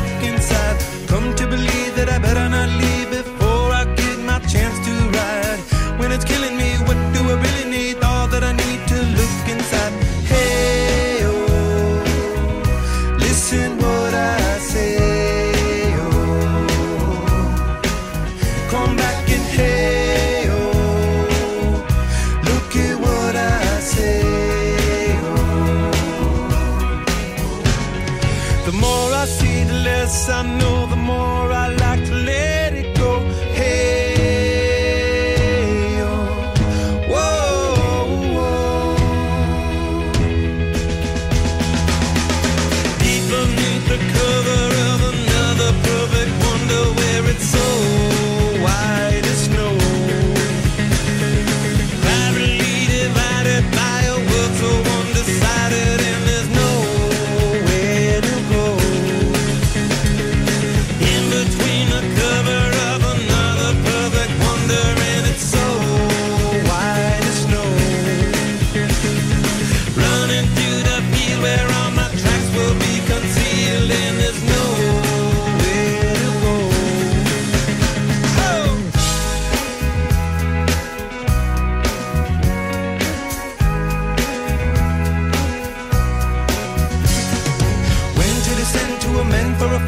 look inside? Come to believe that I better not leave before I get my chance to ride. When it's killing me, what do I really need? All that I need to look inside. Hey, oh, listen what I say, oh. Come back I know,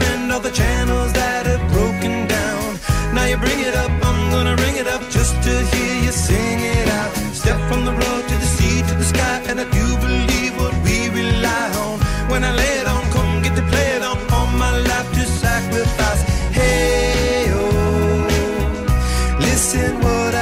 amend for a friend all the channels that have broken down. Now you bring it up, I'm gonna ring it up just to hear you sing it out. Step from the road to the sea to the sky, and I do believe what we rely on. When I lay it on, come get to play it on, all my life to sacrifice. Hey, oh, listen what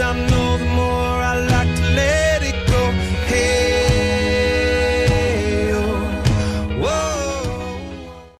со мной.